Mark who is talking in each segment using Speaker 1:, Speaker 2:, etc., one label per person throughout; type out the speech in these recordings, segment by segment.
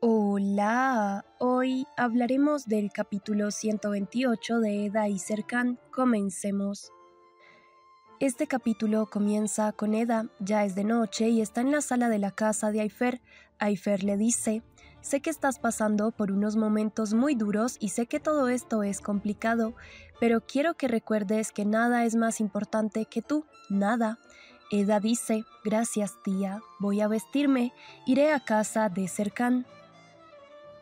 Speaker 1: Hola, hoy hablaremos del capítulo 128 de Eda y Serkan. Comencemos. Este capítulo comienza con Eda, ya es de noche y está en la sala de la casa de Aifer. Aifer le dice, sé que estás pasando por unos momentos muy duros y sé que todo esto es complicado, pero quiero que recuerdes que nada es más importante que tú, nada. Eda dice, gracias tía, voy a vestirme, iré a casa de Serkan.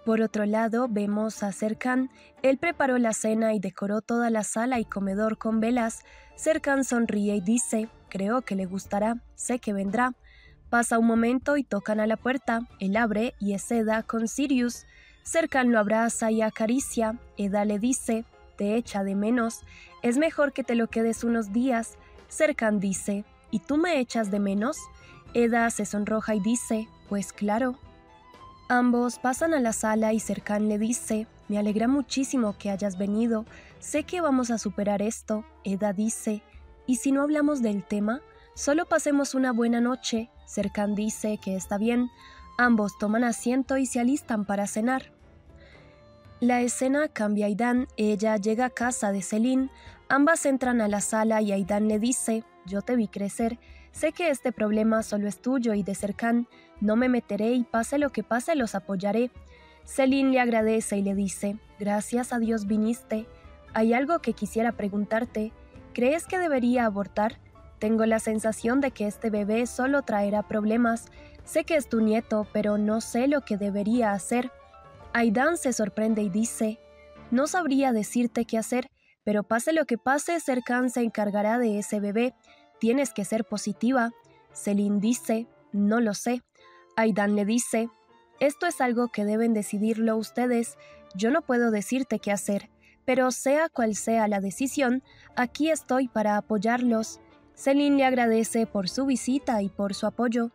Speaker 1: Por otro lado, vemos a Serkan. Él preparó la cena y decoró toda la sala y comedor con velas. Serkan sonríe y dice, creo que le gustará, sé que vendrá. Pasa un momento y tocan a la puerta. Él abre y es Eda con Sirius. Serkan lo abraza y acaricia. Eda le dice, te echa de menos. Es mejor que te lo quedes unos días. Serkan dice, ¿y tú me echas de menos? Eda se sonroja y dice, pues claro. Ambos pasan a la sala y Serkan le dice, me alegra muchísimo que hayas venido, sé que vamos a superar esto. Eda dice, ¿y si no hablamos del tema? Solo pasemos una buena noche. Serkan dice que está bien. Ambos toman asiento y se alistan para cenar. La escena cambia a Aidan, ella llega a casa de Celine, ambas entran a la sala y Aidan le dice, yo te vi crecer, Sé que este problema solo es tuyo y de Serkan. No me meteré y pase lo que pase los apoyaré. Celine le agradece y le dice, gracias a Dios viniste. Hay algo que quisiera preguntarte. ¿Crees que debería abortar? Tengo la sensación de que este bebé solo traerá problemas. Sé que es tu nieto, pero no sé lo que debería hacer. Aidan se sorprende y dice, no sabría decirte qué hacer, pero pase lo que pase, Serkan se encargará de ese bebé. Tienes que ser positiva. Celine dice, no lo sé. Aidan le dice, esto es algo que deben decidirlo ustedes. Yo no puedo decirte qué hacer, pero sea cual sea la decisión, aquí estoy para apoyarlos. Celine le agradece por su visita y por su apoyo.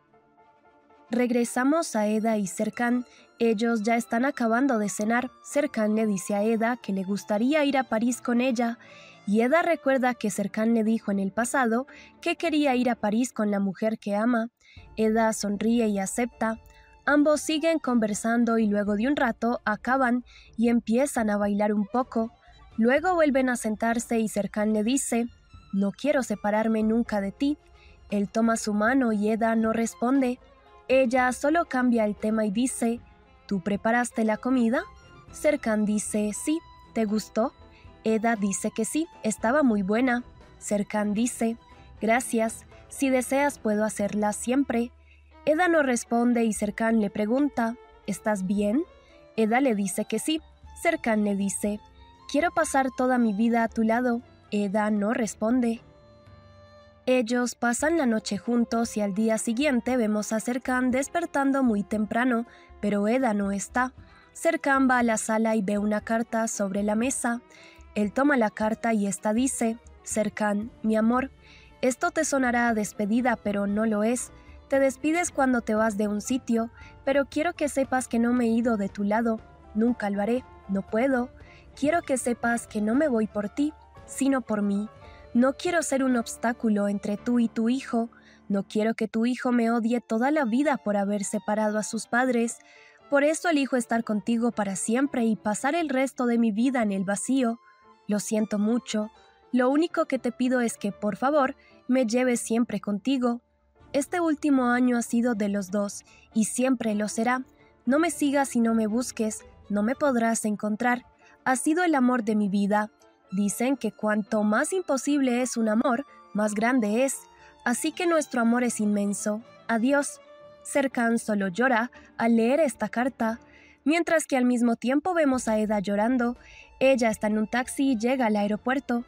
Speaker 1: Regresamos a Eda y Serkan. Ellos ya están acabando de cenar. Serkan le dice a Eda que le gustaría ir a París con ella y Eda recuerda que Serkan le dijo en el pasado que quería ir a París con la mujer que ama. Eda sonríe y acepta. Ambos siguen conversando y luego de un rato acaban y empiezan a bailar un poco. Luego vuelven a sentarse y Serkan le dice, No quiero separarme nunca de ti. Él toma su mano y Eda no responde. Ella solo cambia el tema y dice, ¿Tú preparaste la comida? Serkan dice, sí, ¿te gustó? Eda dice que sí, estaba muy buena. Serkan dice, gracias, si deseas puedo hacerla siempre. Eda no responde y Serkan le pregunta, ¿estás bien? Eda le dice que sí. Serkan le dice, quiero pasar toda mi vida a tu lado. Eda no responde. Ellos pasan la noche juntos y al día siguiente vemos a Serkan despertando muy temprano, pero Eda no está. Serkan va a la sala y ve una carta sobre la mesa. Él toma la carta y esta dice, Serkan, mi amor, esto te sonará a despedida, pero no lo es. Te despides cuando te vas de un sitio, pero quiero que sepas que no me he ido de tu lado. Nunca lo haré, no puedo. Quiero que sepas que no me voy por ti, sino por mí. No quiero ser un obstáculo entre tú y tu hijo. No quiero que tu hijo me odie toda la vida por haber separado a sus padres. Por eso elijo estar contigo para siempre y pasar el resto de mi vida en el vacío. Lo siento mucho. Lo único que te pido es que, por favor, me lleves siempre contigo. Este último año ha sido de los dos, y siempre lo será. No me sigas y no me busques, no me podrás encontrar. Ha sido el amor de mi vida. Dicen que cuanto más imposible es un amor, más grande es. Así que nuestro amor es inmenso. Adiós. Serkan solo llora al leer esta carta, mientras que al mismo tiempo vemos a Eda llorando. Ella está en un taxi y llega al aeropuerto.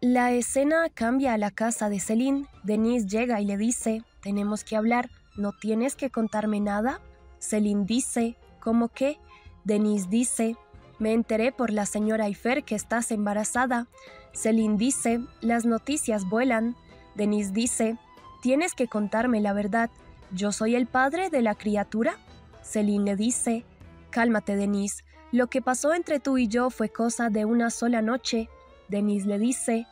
Speaker 1: La escena cambia a la casa de Celine. Denise llega y le dice, tenemos que hablar, ¿no tienes que contarme nada? Celine dice, ¿cómo qué? Denise dice, me enteré por la señora Eifer que estás embarazada. Celine dice, las noticias vuelan. Denise dice, tienes que contarme la verdad. ¿Yo soy el padre de la criatura? Celine le dice, cálmate Denise, lo que pasó entre tú y yo fue cosa de una sola noche. Denise le dice,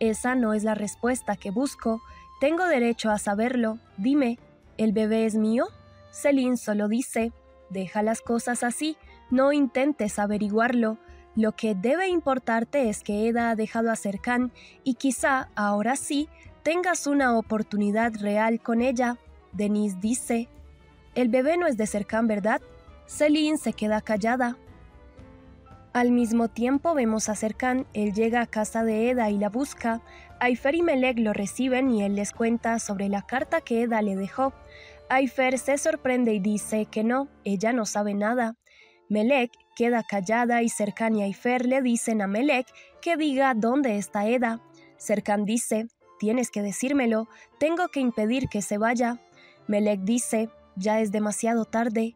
Speaker 1: esa no es la respuesta que busco. Tengo derecho a saberlo. Dime, ¿el bebé es mío? Celine solo dice, deja las cosas así, no intentes averiguarlo. Lo que debe importarte es que Eda ha dejado a Serkan y quizá ahora sí tengas una oportunidad real con ella. Denise dice, el bebé no es de Serkan, ¿verdad? Celine se queda callada. Al mismo tiempo vemos a Serkan, él llega a casa de Eda y la busca. Aifer y Melek lo reciben y él les cuenta sobre la carta que Eda le dejó. Aifer se sorprende y dice que no, ella no sabe nada. Melek queda callada y Serkan y Aifer le dicen a Melek que diga dónde está Eda. Serkan dice, tienes que decírmelo, tengo que impedir que se vaya. Melek dice, ya es demasiado tarde.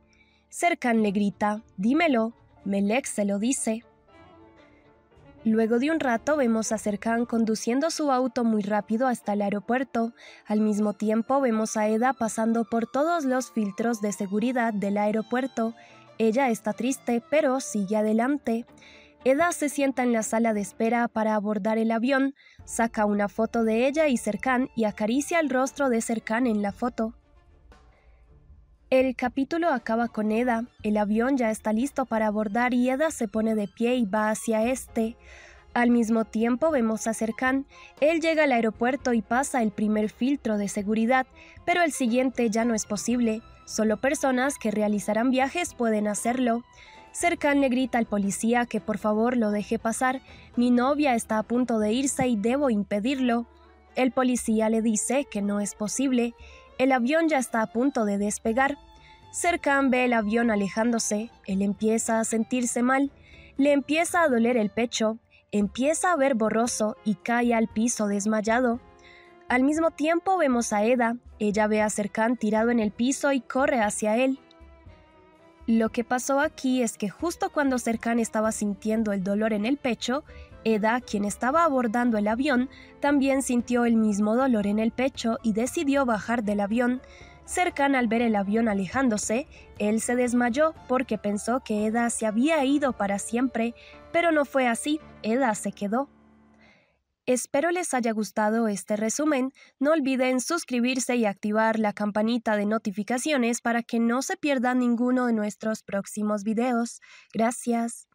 Speaker 1: Serkan le grita, dímelo, Melek se lo dice. Luego de un rato vemos a Serkan conduciendo su auto muy rápido hasta el aeropuerto. Al mismo tiempo vemos a Eda pasando por todos los filtros de seguridad del aeropuerto. Ella está triste, pero sigue adelante. Eda se sienta en la sala de espera para abordar el avión, saca una foto de ella y Serkan y acaricia el rostro de Serkan en la foto. El capítulo acaba con Eda. El avión ya está listo para abordar y Eda se pone de pie y va hacia este. Al mismo tiempo vemos a Serkan. Él llega al aeropuerto y pasa el primer filtro de seguridad, pero el siguiente ya no es posible. Solo personas que realizarán viajes pueden hacerlo. Serkan le grita al policía que por favor lo deje pasar. Mi novia está a punto de irse y debo impedirlo. El policía le dice que no es posible. El avión ya está a punto de despegar. Serkan ve el avión alejándose, él empieza a sentirse mal, le empieza a doler el pecho, empieza a ver borroso y cae al piso desmayado. Al mismo tiempo vemos a Eda, ella ve a Serkan tirado en el piso y corre hacia él. Lo que pasó aquí es que justo cuando Serkan estaba sintiendo el dolor en el pecho, Eda, quien estaba abordando el avión, también sintió el mismo dolor en el pecho y decidió bajar del avión. Cercan al ver el avión alejándose, él se desmayó porque pensó que Eda se había ido para siempre, pero no fue así, Eda se quedó. Espero les haya gustado este resumen. No olviden suscribirse y activar la campanita de notificaciones para que no se pierdan ninguno de nuestros próximos videos. Gracias.